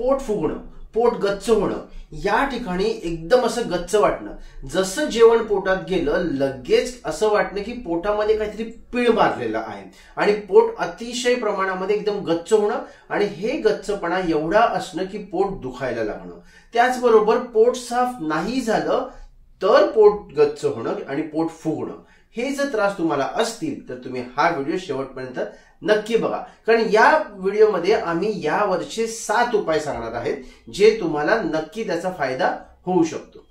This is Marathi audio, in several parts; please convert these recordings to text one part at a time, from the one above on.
पोट फुगणं पोट गच्च होणं या ठिकाणी एकदम असं गच्च वाटणं. जसं जेवण पोटात गेलं लगेच असं वाटणं की पोटामध्ये काहीतरी पीळ मारलेलं आहे. आणि पोट अतिशय प्रमाणामध्ये एकदम गच्च होणं आणि हे गच्चपणा एवढा असणं की पोट दुखायला लागणं. त्याचबरोबर पोट साफ नाही झालं तर पोट गच्च होणं आणि पोट फुगणं. हे जर त्रास तुम्हाला असतील तर तुम्ही हा व्हिडिओ शेवटपर्यंत नक्की बघा. कारण या व्हिडिओमध्ये आम्ही या वर्षी सात उपाय सांगणार आहेत जे तुम्हाला नक्की त्याचा फायदा होऊ शकतो.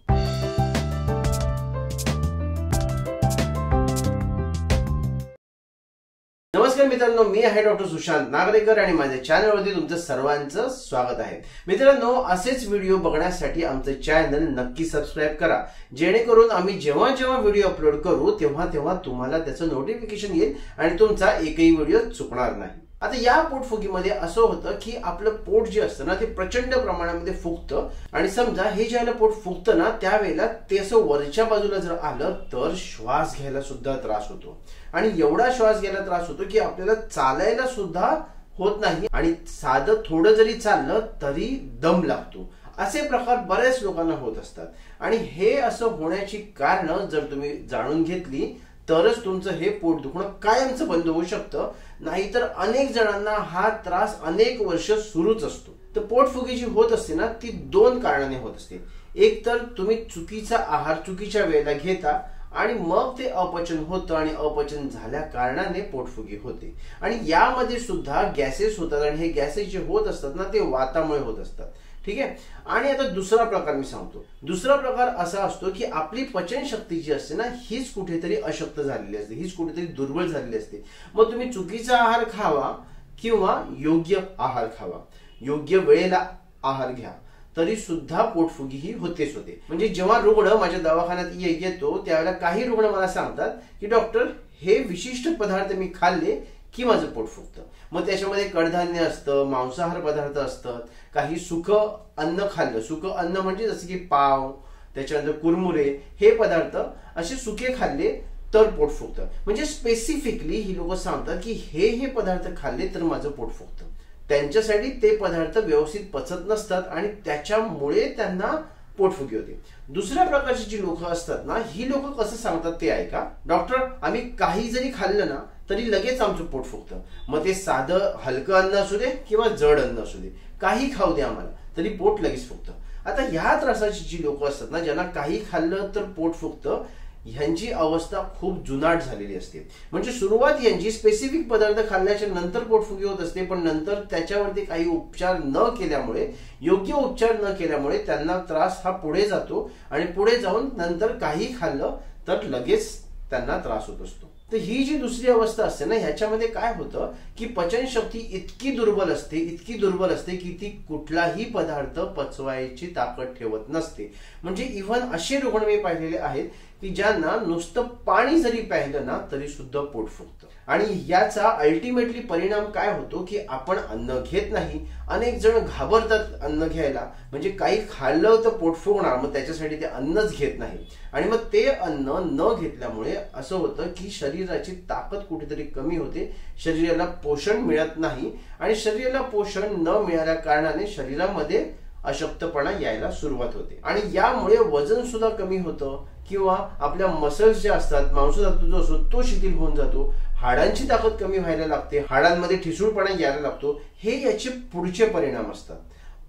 नमस्कार मित्रांनो मी आहे डॉक्टर सुशांत नागरेकर आणि माझ्या चॅनलवरती तुमचं सर्वांचं स्वागत आहे. मित्रांनो असेच व्हिडिओ बघण्यासाठी आमचं चॅनल नक्की सबस्क्राईब करा. जेणेकरून आम्ही जेव्हा जेव्हा व्हिडिओ अपलोड करू तेव्हा तेव्हा तुम्हाला त्याचं नोटिफिकेशन येईल आणि तुमचा एकही व्हिडिओ चुकणार नाही. आता या पोटफुगीमध्ये असं होतं की आपलं पोट जे असतं ना ते प्रचंड प्रमाणामध्ये फुगतं. आणि समजा हे ज्याला पोट फुगतं ना त्यावेळेला ते असं वरच्या बाजूला जर आलं तर श्वास घ्यायला सुद्धा त्रास होतो. आणि एवढा श्वास घ्यायला त्रास होतो की आपल्याला चालायला सुद्धा होत नाही. आणि साधं थोडं जरी चाललं तरी दम लागतो. असे प्रकार बऱ्याच लोकांना होत असतात. आणि हे असं होण्याची कारण जर तुम्ही जाणून घेतली तरच तुमचं हे पोट दुखणं कायमचं बंद होऊ शकतं. नाहीतर अनेक जणांना हा त्रास अनेक वर्ष सुरूच असतो. तर पोटफुगी जी होत असते ना ती दोन कारणाने होत असते. एक तर तुम्ही चुकीचा आहार चुकीच्या वेळेला घेता आणि मग ते अपचन होतं आणि अपचन झाल्या कारणाने पोटफुगी होते. आणि यामध्ये सुद्धा गॅसेस होतात आणि हे गॅसेस जे होत असतात ना ते वातामुळे होत असतात. ठीक आहे? आणि आता दुसरा प्रकार मी सांगतो. दुसरा प्रकार असा असतो की आपली पचनशक्ती जी असते ना हीच कुठेतरी अशक्त झालेली असते. हीच कुठेतरी दुर्बल झालेली असते. मग तुम्ही चुकीचा आहार खावा किंवा योग्य आहार खावा. योग्य वेळेला आहार घ्या. तरी सुद्धा पोटफुगी ही होतेच होते. म्हणजे जेव्हा रुग्ण माझ्या दवाखान्यात येतो त्यावेळेला काही रुग्ण मला सांगतात की डॉक्टर हे विशिष्ट पदार्थ मी खाल्ले की माझं पोट फुगतं? मग त्याच्यामध्ये कडधान्य असतं मांसाहार पदार्थ असतात काही सुख अन्न खाल्लं. सुख अन्न म्हणजे जसं की पाव त्याच्यानंतर कुरमुरे हे पदार्थ असे सुके खाल्ले तर पोट फुगतं. म्हणजे स्पेसिफिकली ही लोक सांगतात की हे हे पदार्थ खाल्ले तर माझं पोट फुगतं. त्यांच्यासाठी ते पदार्थ व्यवस्थित पचत नसतात आणि त्याच्यामुळे त्यांना पोटफुगी होते. दुसऱ्या प्रकारची जी लोक असतात ना ही लोक कसं सांगतात ते ऐका. डॉक्टर आम्ही काही जरी खाल्लं ना तरी लगेच आमचं पोट फुगतं. मग ते साधं हलकं अन्न असू दे किंवा जड अन्न असू दे काही खाऊ दे आम्हाला तरी पोट लगेच फुगतं. आता ह्या त्रासाची जी लोक असतात ना ज्यांना काही खाल्लं तर पोट फुगतं ह्यांची अवस्था खूप जुनाट झालेली असते. म्हणजे सुरुवात यांची स्पेसिफिक पदार्थ खाल्ल्याच्या नंतर पोटफुगी होत असते पण नंतर त्याच्यावरती काही उपचार न केल्यामुळे योग्य उपचार न केल्यामुळे त्यांना त्रास हा पुढे जातो आणि पुढे जाऊन नंतर काही खाल्लं तर लगेच त्यांना त्रास होत असतो. तर ही जी दुसरी अवस्था असते ना ह्याच्यामध्ये काय होतं की पचनशक्ती इतकी दुर्बल असते इतकी दुर्बल असते की ती कुठलाही पदार्थ पचवायची ताकद ठेवत नसते. म्हणजे इव्हन असे रुग्ण मी पाहिलेले आहेत की ज्यांना नुसतं पाणी जरी प्यायलं ना तरी सुद्धा पोट फुगतं. आणि याचा अल्टिमेटली परिणाम काय होतो की आपण अन्न घेत नाही अनेक जण घाबरतात अन्न घ्यायला. म्हणजे काही खाल्लं तर पोट फुगणार मग त्याच्यासाठी ते अन्नच घेत नाही. आणि मग ते अन्न न घेतल्यामुळे असं होतं की शरीराची ताकद कुठेतरी कमी होते शरीराला पोषण मिळत नाही. आणि शरीराला पोषण न मिळाल्या कारणाने शरीरामध्ये अशक्तपणा यायला सुरुवात होते. आणि यामुळे वजन सुद्धा कमी होतं किंवा आपल्या मसल्स जे असतात मांसधातू जो असतो तो शिथिल होऊन जातो. हाडांची ताकद कमी व्हायला लागते हाडांमध्ये ठिसूळपणा यायला लागतो. हे याचे पुढचे परिणाम असतात.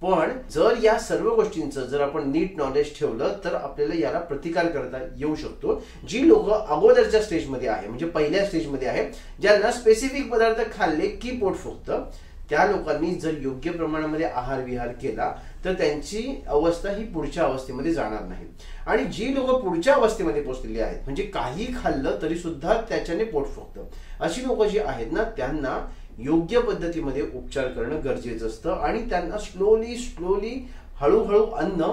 पण जर या सर्व गोष्टींचं जर आपण नीट नॉलेज ठेवलं तर आपल्याला याला प्रतिकार करता येऊ शकतो. जी लोक अगोदरच्या स्टेजमध्ये आहे म्हणजे पहिल्या स्टेजमध्ये आहे ज्यांना स्पेसिफिक पदार्थ खाल्ले की पोट फुगतं त्या लोकांनी जर योग्य प्रमाणामध्ये आहार विहार केला तर त्यांची अवस्था ही पुढच्या अवस्थेमध्ये जाणार नाही. आणि जी लोक पुढच्या अवस्थेमध्ये पोहोचलेली आहेत म्हणजे काही खाल्लं तरी सुद्धा त्याच्याने पोट फुगतं. अशी लोक जी आहेत ना त्यांना योग्य पद्धतीमध्ये उपचार करणं गरजेचं असतं आणि त्यांना स्लोली स्लोली हळूहळू अन्न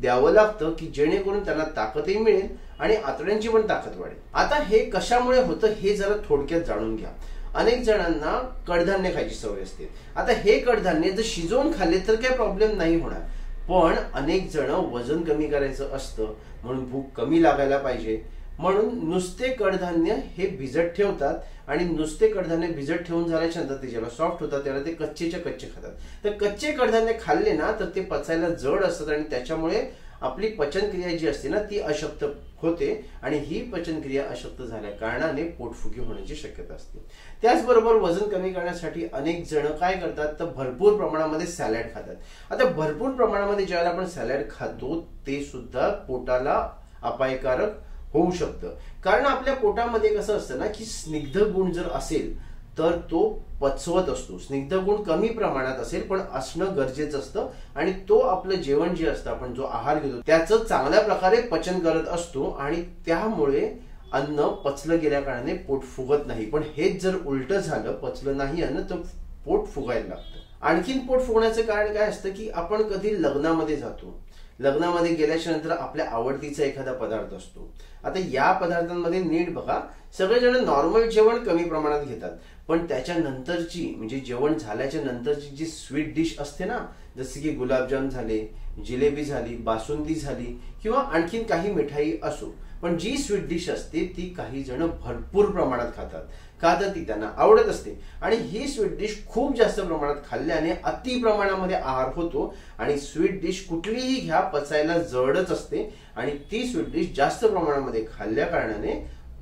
द्यावं लागतं की जेणेकरून त्यांना ताकदही मिळेल आणि आतड्यांची पण ताकद वाढेल. आता हे कशामुळे होतं हे जरा थोडक्यात जाणून घ्या. अनेक जणांना कडधान्य खायची सवय असते. आता हे कडधान्य जर शिजवून खाल्ले तर काही प्रॉब्लेम नाही होणार. पण अनेक जण वजन कमी करायचं असतं म्हणून भूक कमी लागायला पाहिजे. म्हणून नुसते कडधान्य हे भिजत ठेवतात आणि नुसते कडधान्य भिजत ठेवून झाल्याच्यानंतर ते जेव्हा सॉफ्ट होतात तेव्हा ते कच्चेच्या कच्चे खातात. तर कच्चे कडधान्य खाल्ले ना तर ते पचायला जड असतात आणि त्याच्यामुळे आपली पचनक्रिया जी असते ना ती अशक्त होते आणि ही पचनक्रिया अशक्त झाल्या कारणाने पोटफुगी होण्याची शक्यता असते. त्याचबरोबर वजन कमी करण्यासाठी अनेक जण काय करतात? तर भरपूर प्रमाणामध्ये सॅलड खातात. आता भरपूर प्रमाणामध्ये ज्यावेळेला आपण सॅलड खातो ते सुद्धा पोटाला अपायकारक होऊ शकतं. कारण आपल्या पोटामध्ये कसं असतं ना की स्निग्ध गुण जर असेल तर तो पचवत असतो. स्निग्ध गुण कमी प्रमाणात असेल पण असणं गरजेचं असतं आणि तो आपलं जेवण जे असतं आपण जो आहार घेतो त्याचं चांगल्या प्रकारे पचन करत असतो आणि त्यामुळे अन्न पचलं गेल्या कारणाने पोट फुगत नाही. पण हेच जर उलट झालं पचलं नाही अन्न तर पोट फुगायला लागतं. आणखीन पोट फुगण्याचं कारण काय असतं की आपण कधी लग्नामध्ये जातो. लग्नामध्ये गेल्याच्यानंतर आपल्या आवडतीचा एखादा पदार्थ असतो. आता या पदार्थांमध्ये नीट बघा. सगळेजण नॉर्मल जेवण कमी प्रमाणात घेतात. पण त्याच्यानंतरची म्हणजे जेवण झाल्याच्या नंतरची जी स्वीट डिश असते ना जसे की गुलाबजाम झाले जिलेबी झाली बासुंदी झाली किंवा आणखीन काही मिठाई असो पण जी स्वीट डिश असते ती काही जण भरपूर प्रमाणात खातात. का तर ती त्यांना आवडत असते. आणि ही स्वीट डिश खूप जास्त प्रमाणात खाल्ल्याने अति प्रमाणामध्ये आहार होतो आणि स्वीट डिश कुठलीही घ्या पचायला जडच असते. आणि ती स्वीट डिश जास्त प्रमाणामध्ये खाल्ल्या कारणाने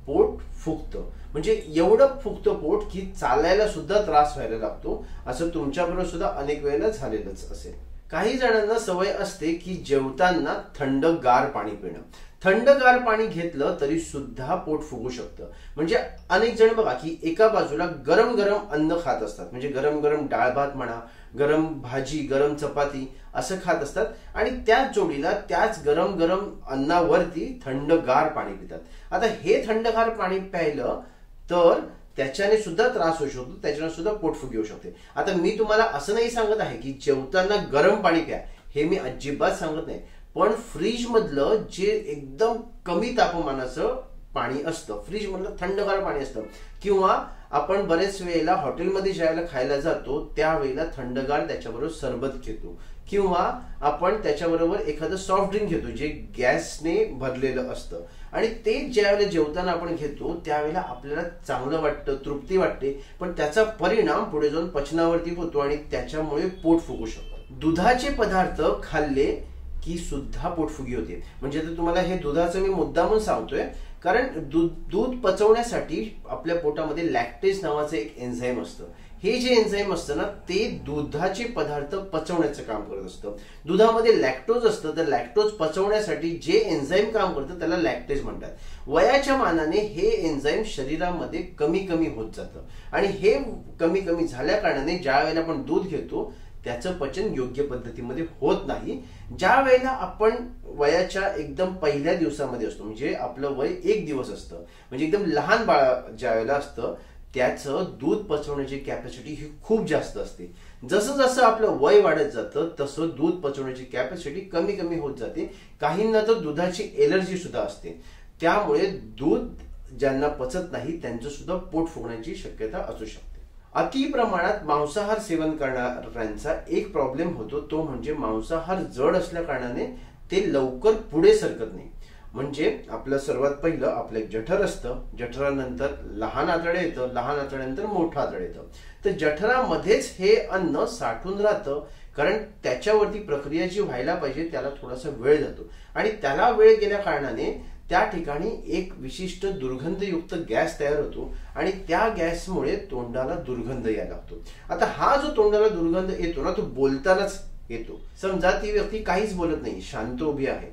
पोट फुगतं. म्हणजे एवढं फुगतं पोट की चालायला सुद्धा त्रास व्हायला लागतो. असं तुमच्याबरोबर सुद्धा अनेक वेळेला झालेलंच असेल. काही जणांना सवय असते की जेवताना थंड गार पाणी पिणं. थंडगार पाणी घेतलं तरी सुद्धा पोट फुगू शकतं. म्हणजे अनेक जण बघा की एका बाजूला गरम गरम अन्न खात असतात. म्हणजे गरम गरम डाळ भात म्हणा गरम भाजी गरम चपाती असं खात असतात. आणि त्याच जोडीला त्याच गरम गरम अन्नावरती थंडगार पाणी पितात. आता हे थंडगार पाणी प्यायलं तर त्याच्याने सुद्धा त्रास होऊ शकतो त्याच्याने सुद्धा पोटफुगी होऊ शकते. आता मी तुम्हाला असं नाही सांगत आहे की जेवताना गरम पाणी प्या हे मी अजिबात सांगत नाही. पण फ्रीज मधलं जे एकदम कमी तापमानाचं पाणी असतं. फ्रीज म्हणलं थंडगार पाणी असतं. किंवा आपण बरेच वेळेला हॉटेलमध्ये ज्यावेळेला खायला जातो त्यावेळेला थंडगार त्याच्याबरोबर सरबत घेतो. किंवा आपण त्याच्याबरोबर एखादं सॉफ्ट ड्रिंक घेतो जे गॅसने भरलेलं असतं. आणि ते ज्यावेळेला जेवताना आपण घेतो त्यावेळेला आपल्याला चांगलं वाटतं तृप्ती वाटते. पण त्याचा परिणाम पुढे जाऊन पचनावरती होतो आणि त्याच्यामुळे पोट फुगू शकतो. दुधाचे पदार्थ खाल्ले की सुद्धा पोटफुगी होते. म्हणजे तर तुम्हाला हे दुधाचं मी मुद्दामून सांगतोय. कारण दूध दूध पचवण्यासाठी आपल्या पोटामध्ये लॅक्टेज नावाचं एक एन्झाईम असतं. हे जे एन्झाईम असतं ना ते दुधाचे पदार्थ पचवण्याचं काम करत असतं. दुधामध्ये लॅक्टोज असतं तर लॅक्टोज पचवण्यासाठी जे एन्झाईम काम करतं त्याला लॅक्टेज म्हणतात. वयाच्या मानाने हे एन्झाईम शरीरामध्ये कमी कमी होत जातं. आणि हे कमी कमी झाल्या कारणाने ज्या वेळेला आपण दूध घेतो त्याचं पचन योग्य पद्धतीमध्ये होत नाही. ज्या वेळेला आपण वयाच्या एकदम पहिल्या दिवसामध्ये असतो म्हणजे आपलं वय एक दिवस असतं म्हणजे एकदम लहान बाळा ज्या वेळेला असतं त्याचं दूध पचवण्याची कॅपॅसिटी ही खूप जास्त असते. जसं जसं आपलं वय वाढत जातं तसं दूध पचवण्याची कॅपॅसिटी कमी कमी होत जाते. काहींना तर दुधाची एलर्जी सुद्धा असते. त्यामुळे दूध ज्यांना पचत नाही त्यांचं सुद्धा पोट फुगण्याची शक्यता असू शकते. अति प्रमाणात मांसाहार सेवन करणाऱ्यांचा एक प्रॉब्लेम होतो तो म्हणजे मांसाहार जड असल्या कारणाने ते लवकर पुढे सरकत नाही. म्हणजे आपलं सर्वात पहिलं आपलं एक जठर असतं जठरानंतर लहान आतडे येतं लहान आतड्यानंतर मोठं आतडे येतं. तर जठरामध्येच हे अन्न साठून राहतं कारण त्याच्यावरती प्रक्रिया जी व्हायला पाहिजे त्याला थोडासा वेळ जातो. आणि त्याला वेळ गेल्या कारणाने त्या ठिकाणी एक विशिष्ट दुर्गंधयुक्त गॅस तयार होतो आणि त्या गॅसमुळे तोंडाला दुर्गंध यायला लागतो. आता हा जो तोंडाला दुर्गंध येतो ना तो बोलतानाच येतो. समजा ती व्यक्ती काहीच बोलत नाही शांत उभी आहे.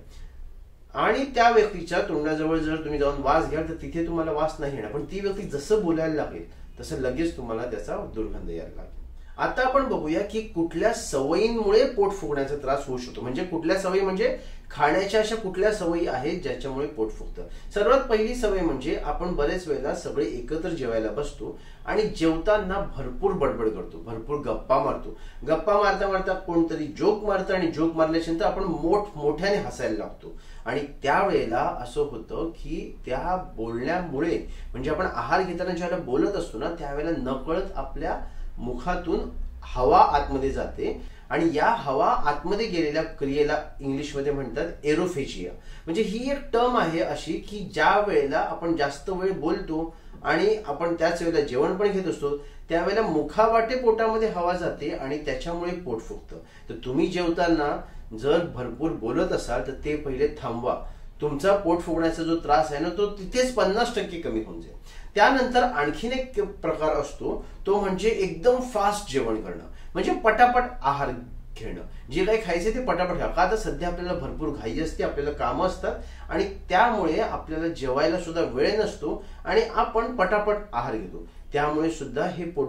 आणि त्या व्यक्तीच्या तोंडाजवळ जर तुम्ही जाऊन वास घ्याल तर तिथे तुम्हाला वास नाही येणार. पण ती व्यक्ती जसं बोलायला लागेल तसं लगेच तुम्हाला त्याचा दुर्गंध यायला लागेल. आता आपण बघूया की कुठल्या सवयींमुळे पोट फुगण्याचा त्रास होऊ शकतो. म्हणजे कुठल्या सवयी म्हणजे खाण्याच्या अशा कुठल्या सवयी आहेत ज्याच्यामुळे पोट फुगतं? सर्वात पहिली सवय म्हणजे आपण बरेच वेळेला सगळे एकत्र जेवायला बसतो आणि जेवताना भरपूर बडबड करतो भरपूर गप्पा मारतो. गप्पा मारता मारता कोणतरी जोक मारतं आणि जोक मारल्याच्यानंतर आपण मोठ मोठ्याने हसायला लागतो. आणि त्यावेळेला असं होतं की त्या बोलण्यामुळे म्हणजे आपण आहार घेताना ज्यावेळेला बोलत असतो ना त्यावेळेला नकळत आपल्या मुखातून हवा आतमध्ये जाते आणि या हवा आतमध्ये गेलेल्या क्रियेला इंग्लिशमध्ये म्हणतात एरोफेजिया. म्हणजे ही एक टर्म आहे अशी की ज्या वेळेला आपण जास्त वेळ बोलतो आणि आपण त्याच वेळेला जेवण पण घेत असतो त्यावेळेला मुखावाटे पोटामध्ये हवा जाते आणि त्याच्यामुळे पोट फुगतं. तर तुम्ही जेवताना जर भरपूर बोलत असाल तर ते पहिले थांबवा. तुमचा पोट फुगण्याचा जो त्रास आहे ना तो तिथेच पन्नास टक्के कमी होऊन जाईल. त्यानंतर आणखीन एक प्रकार असतो तो म्हणजे एकदम फास्ट जेवण करणं. म्हणजे पटापट आहार घेणं. जे काही खायचे ते पटापट खा. का तर सध्या आपल्याला भरपूर घाई असते आपल्याला कामं असतात आणि त्यामुळे आपल्याला जेवायला सुद्धा वेळ नसतो आणि आपण पटापट आहार घेतो. त्यामुळे सुद्धा हे पोट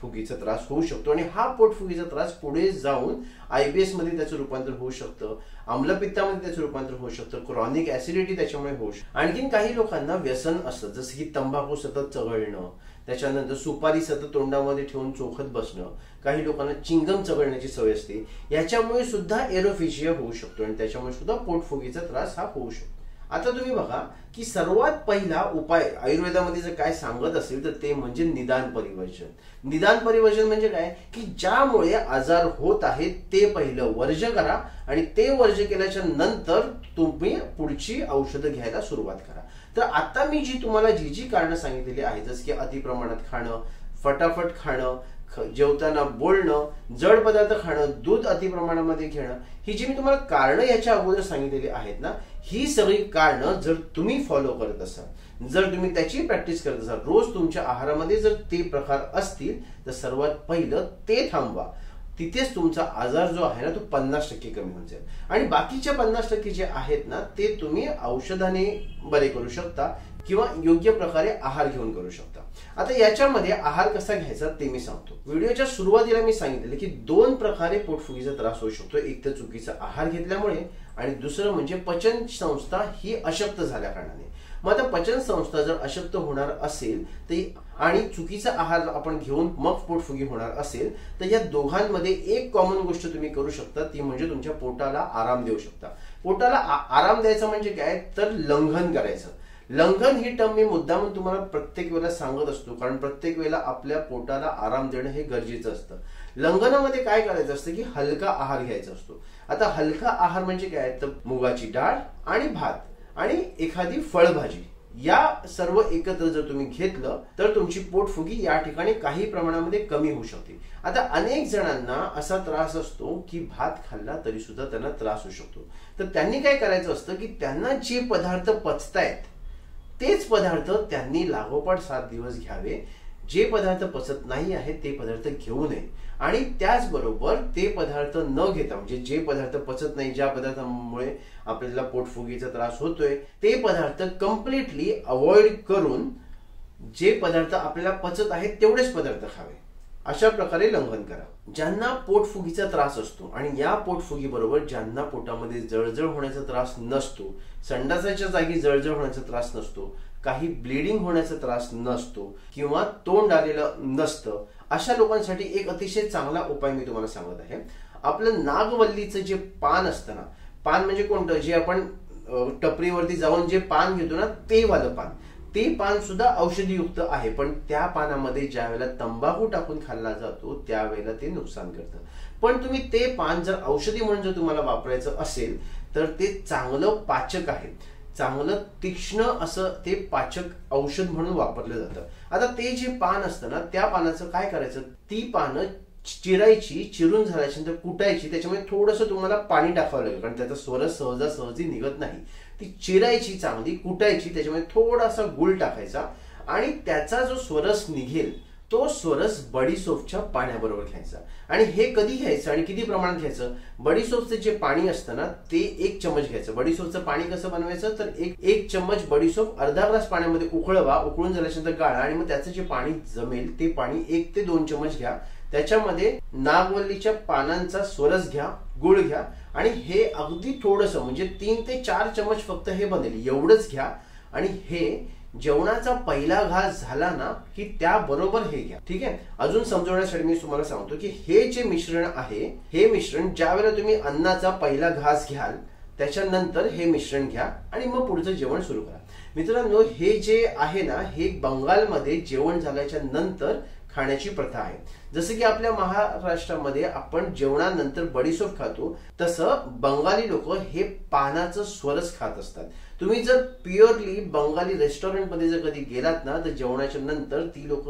फुगीचा त्रास होऊ शकतो आणि हा पोटफुगीचा त्रास पुढे जाऊन आयबीएसमध्ये त्याचं रूपांतर होऊ शकतं. आम्लपित्तामध्ये त्याचं रूपांतर होऊ शकतं. क्रॉनिक ऍसिडिटी त्याच्यामुळे होऊ शकतं. आणखीन काही लोकांना व्यसन असतं. जसं की तंबाखू सतत चघळणं त्याच्यानंतर सुपारी सतत तोंडामध्ये ठेवून चोखत बसणं काही लोकांना चिंगम चघळण्याची सवय असते. याच्यामुळे सुद्धा एरोफिशिया होऊ शकतो आणि त्याच्यामुळे सुद्धा पोटफुगीचा त्रास हा होऊ शकतो. आता तुम्ही बघा की सर्वात पहिला उपाय आयुर्वेदामध्ये जर काय सांगत असेल तर ते म्हणजे निदान परिवर्जन. निदान परिवर्जन म्हणजे काय? की ज्यामुळे आजार होत आहेत ते पहिलं वर्ज करा आणि ते वर्ज केल्याच्यानंतर तुम्ही पुढची औषधं घ्यायला सुरुवात करा. तर आता मी जी तुम्हाला जी जी कारणं सांगितलेली आहेत जसं की अतिप्रमाणात खाणं फटाफट खाणं जेवताना बोलणं जड पदार्थ खाणं दूध अतिप्रमाणामध्ये घेणं ही जी मी तुम्हाला कारणं याच्या अगोदर सांगितलेली आहेत ना ही सगळी कारणं जर तुम्ही फॉलो करत असाल जर तुम्ही त्याची प्रॅक्टिस करत असाल रोज तुमच्या आहारामध्ये जर ते प्रकार असतील तर सर्वात पहिलं ते थांबवा. तिथेच तुमचा आजार जो आहे ना तो पन्नास टक्के कमी होऊन जाईल. आणि बाकीच्या पन्नास टक्के जे आहेत ना ते तुम्ही औषधाने बरे करू शकता किंवा योग्य प्रकारे आहार घेऊन करू शकता. आता याच्यामध्ये आहार कसा घ्यायचा ते मी सांगतो. व्हिडिओच्या सुरुवातीला मी सांगितलं की दोन प्रकारे पोटफुगीचा त्रास होऊ शकतो. एक तर चुकीचा आहार घेतल्यामुळे आणि दुसरं म्हणजे पचन संस्था ही अशक्त झाल्या कारणाने. मग आता पचन संस्था जर अशक्त होणार असेल तर आणि चुकीचा आहार आपण घेऊन मग पोटफुगी होणार असेल तर या दोघांमध्ये एक कॉमन गोष्ट तुम्ही करू शकता ती म्हणजे तुमच्या पोटाला आराम देऊ शकता. पोटाला आराम द्यायचा म्हणजे काय? तर लंघन करायचं. लंघन ही टर्म मी मुद्दामून तुम्हाला प्रत्येक वेळेला सांगत असतो कारण प्रत्येक वेळेला आपल्या पोटाला आराम देणं हे गरजेचं असतं. लंघनामध्ये काय करायचं असतं की हलका आहार घ्यायचा असतो. आता हलका आहार म्हणजे काय? तर मुगाची डाळ आणि भात आणि एखादी फळभाजी. या सर्व एकत्र जर तुम्ही घेतलं तर तुमची पोटफुगी या ठिकाणी काही प्रमाणामध्ये कमी होऊ शकते. आता अनेक जणांना असा त्रास असतो की भात खाल्ला तरी सुद्धा त्यांना त्रास होऊ शकतो. तर त्यांनी काय करायचं असतं की त्यांना जे पदार्थ पचतायत तेच पदार्थ त्यांनी लागोपाठ सात दिवस घ्यावे. जे पदार्थ पचत नाही आहेत ते पदार्थ घेऊ नये. आणि त्याचबरोबर ते पदार्थ न घेता म्हणजे जे पदार्थ पचत नाही ज्या पदार्थांमुळे आपल्याला पोटफुगीचा त्रास होतोय ते पदार्थ कम्प्लिटली अवॉइड करून जे पदार्थ आपल्याला पचत आहेत तेवढेच पदार्थ खावे. अशा प्रकारे लंघन करा. ज्यांना पोटफुगीचा त्रास असतो आणि या पोटफुगी बरोबर ज्यांना पोटामध्ये जळजळ होण्याचा त्रास नसतो संडासाच्या जागी जळजळ होण्याचा त्रास नसतो काही ब्लिडिंग होण्याचा त्रास नसतो किंवा तोंड आलेलं नसतं अशा लोकांसाठी एक अतिशय चांगला उपाय मी तुम्हाला सांगत आहे. आपलं नागवल्लीचं जे पान असतं ना पान म्हणजे कोणतं? जे आपण टपरीवरती जाऊन जे पान घेतो ना ते वालं पान. ते पान सुद्धा औषधीयुक्त आहे पण त्या पानामध्ये ज्या वेळेला तंबाखू टाकून खाल्ला जातो त्यावेळेला ते नुकसान करतं. पण तुम्ही ते पान जर औषधी म्हणून जर तुम्हाला वापरायचं असेल तर ते चांगलं पाचक आहे. चांगलं तीक्ष्ण असं ते पाचक औषध म्हणून वापरलं जातं. आता ते जे पान असतं ना त्या पानाचं काय करायचं? ती पानं चिरायची चिरून झाल्याच्यानंतर कुटायची त्याच्यामुळे थोडस तुम्हाला पाणी टाकावं लागेल कारण त्याचा स्वर सहजासहजी निघत नाही. ती चिरायची चांगली कुटायची त्याच्यामध्ये थोडासा गुळ टाकायचा आणि त्याचा जो स्वरस निघेल तो स्वरस बडीसोपच्या पाण्याबरोबर घ्यायचा. आणि हे कधी घ्यायचं आणि किती प्रमाणात घ्यायचं? बडीसोपचं जे पाणी असतं ना ते एक चम्मच घ्यायचं. बडीसोपचं पाणी कसं बनवायचं? तर एक एक चम्मच बडीसोप अर्धा ग्लास पाण्यामध्ये उकळवा उकळून झाल्याच्यानंतर गाळा आणि मग त्याचं जे पाणी जमेल ते पाणी एक ते दोन चम्मच घ्या. त्याच्यामध्ये नागवल्लीच्या पानांचा स्वरस घ्या गुळ घ्या. आणि हे अगदी थोडस म्हणजे तीन ते चार चमच फक्त हे बनेल. एवढंच घ्या. आणि हे जेवणाचा पहिला घास झाला ना की त्याबरोबर हे घ्या. ठीक आहे? अजून समजवण्यासाठी मी तुम्हाला सांगतो की हे जे मिश्रण आहे हे मिश्रण ज्या वेळेला तुम्ही अन्नाचा पहिला घास घ्याल त्याच्यानंतर हे मिश्रण घ्या आणि मग पुढचं जेवण सुरू करा. मित्रांनो हे जे आहे ना हे बंगालमध्ये जेवण झाल्याच्यानंतर खाण्याची प्रथा आहे. जसं की आपल्या महाराष्ट्रामध्ये आपण जेवणानंतर बडीसोप खातो तसं बंगाली लोक हे पानाचं स्वरच खात असतात. तुम्ही जर प्युअरली बंगाली रेस्टॉरंटमध्ये जर कधी गेलात ना तर जेवणाच्या नंतर ती लोक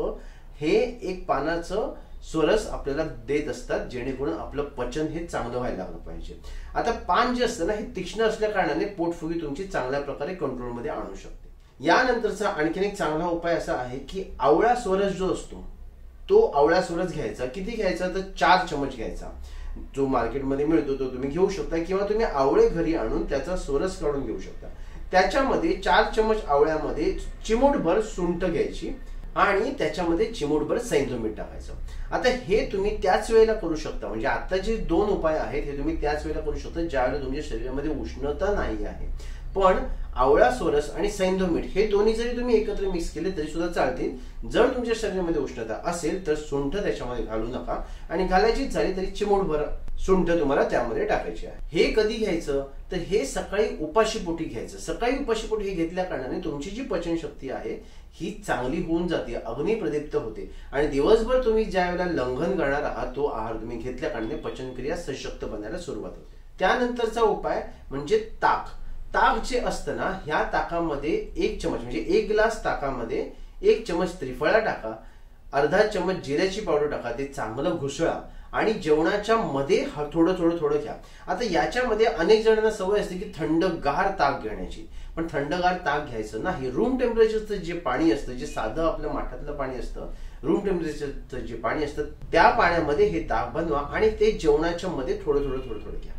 हे एक पानाचं स्वरस आपल्याला देत असतात जेणेकरून आपलं पचन हे चांगलं व्हायला लागलं पाहिजे. आता पान जे असतं ना हे तीक्ष्ण असल्या कारणाने पोटफुगी तुमची चांगल्या प्रकारे कंट्रोलमध्ये आणू शकते. यानंतरचा आणखीन एक चांगला उपाय असा आहे की आवळा स्वरस जो असतो तो आवळा स्वरस घ्यायचा. किती घ्यायचा? तर चार चमच घ्यायचा. जो मार्केटमध्ये मिळतो तो तुम्ही घेऊ शकता किंवा तुम्ही आवळे घरी आणून त्याचा सोरस काढून घेऊ शकता. त्याच्यामध्ये चार चमच आवळ्यामध्ये चिमूटभर सुंट घ्यायची आणि त्याच्यामध्ये चिमूटभर सैंधव मीठ टाकायचं. आता हे तुम्ही त्याच वेळेला करू शकता. म्हणजे आता जे दोन उपाय आहेत हे तुम्ही त्याच वेळेला करू शकता ज्यावेळेला तुमच्या शरीरामध्ये उष्णता नाही आहे. पण आवळा सोरस आणि सैंधव मीठ हे दोन्ही जरी तुम्ही एकत्र मिक्स केले तरी सुद्धा चालतील. जर तुमच्या शरीरामध्ये उष्णता असेल तर सुंठ त्याच्यामध्ये घालू नका आणि घालायचीच झाली तरी चिमूटभर सुंठ तुम्हाला त्यामध्ये टाकायची आहे. हे कधी घ्यायचं? तर हे सकाळी उपाशी पोटी घ्यायचं. सकाळी उपाशी पोटी हे घेतल्या कारणाने तुमची जी पचनशक्ती आहे ही चांगली होऊन जाते अग्निप्रदीप्त होते. आणि दिवसभर तुम्ही ज्या वेळेला लंघन करणार आहात तो आहार तुम्ही घेतल्या कारणाने पचनक्रिया सशक्त बनायला सुरुवात होते. त्यानंतरचा उपाय म्हणजे ताक. ताक जे असतं ना ह्या ताकामध्ये एक चमच म्हणजे एक ग्लास ताकामध्ये एक चमच त्रिफळा टाका अर्धा चमच जिऱ्याची पावडर टाका ते चांगलं घुसळा आणि जेवणाच्या मध्ये थोडं थोडं थोडं घ्या. आता याच्यामध्ये अनेक जणांना सवय असते की थंडगार ताक घेण्याची. पण थंडगार ताक घ्यायचं नाही. रूम टेम्परेचरचं जे पाणी असतं जे साधं आपलं माठातलं पाणी असतं रूम टेम्परेचरचं जे पाणी असतं त्या पाण्यामध्ये हे ताक बनवा आणि ते जेवणाच्या मध्ये थोडं थोडं थोडं थोडं घ्या.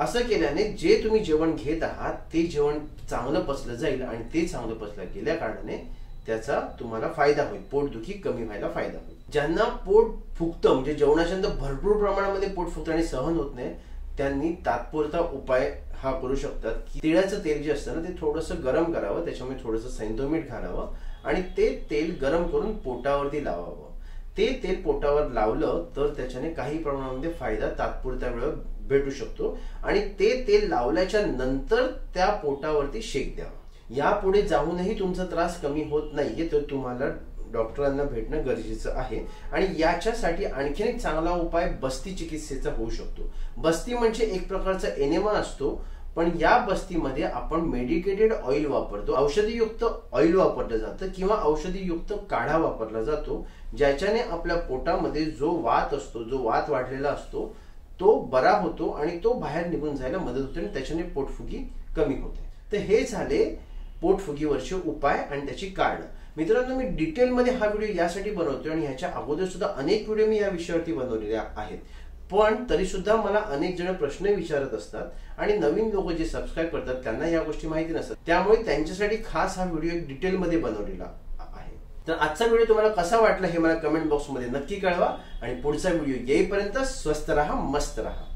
असं केल्याने जे तुम्ही जेवण घेत आहात ते जेवण चांगलं पचलं जाईल आणि ते चांगलं पचलं गेल्या कारणाने त्याचा तुम्हाला फायदा होईल. पोटदुखी कमी व्हायला फायदा होईल. ज्यांना पोट फुगतं म्हणजे जेवणाच्या नंतर भरपूर प्रमाणामध्ये पोट फुगतं आणि सहन होत नाही त्यांनी तात्पुरता उपाय हा करू शकतात की तिळाचं तेल जे असतं ना ते थोडंसं गरम करावं त्याच्यामध्ये थोडंसं सैंधव घालावं आणि ते तेल गरम करून पोटावरती लावावं. ते तेल पोटावर लावलं तर त्याच्याने काही प्रमाणामध्ये फायदा तात्पुरत्या वेळ भेटू शकतो आणि ते तेल लावल्याच्या नंतर त्या पोटावरती शेक द्यावा. यापुढे जाऊनही तुमचा त्रास कमी होत नाहीये तर तुम्हाला डॉक्टरांना भेटणं गरजेचं आहे. आणि याच्यासाठी आणखीन एक चांगला उपाय बस्ती चिकित्सेचा होऊ शकतो. बस्ती म्हणजे एक प्रकारचा एनेमा असतो पण या बस्तीमध्ये आपण मेडिकेटेड ऑइल वापरतो. औषधीयुक्त ऑइल वापरलं जातं किंवा औषधीयुक्त काढा वापरला जातो ज्याच्याने आपल्या पोटामध्ये जो वात असतो जो वात वाढलेला असतो तो बरा होतो आणि तो बाहेर निघून जायला मदत होते आणि त्याच्याने पोटफुगी कमी होते. तर हे झाले पोटफुगीवरचे उपाय आणि त्याची कारण. मित्रांनो मी डिटेलमध्ये हा व्हिडिओ यासाठी बनवतोय आणि ह्याच्या अगोदर सुद्धा अनेक व्हिडिओ मी या विषयावरती बनवलेले आहेत. पण तरी सुद्धा मला अनेक जण प्रश्न विचारत असतात आणि नवीन लोक जे सबस्क्राईब करतात त्यांना या गोष्टी माहिती नसतात. त्यामुळे त्यांच्यासाठी खास हा व्हिडिओ डिटेलमध्ये बनवलेला. तर आजचा व्हिडिओ तुम्हाला कसा वाटला हे मला कमेंट बॉक्समध्ये नक्की कळवा आणि पुढचा व्हिडिओ येईपर्यंत स्वस्त राहा मस्त राहा.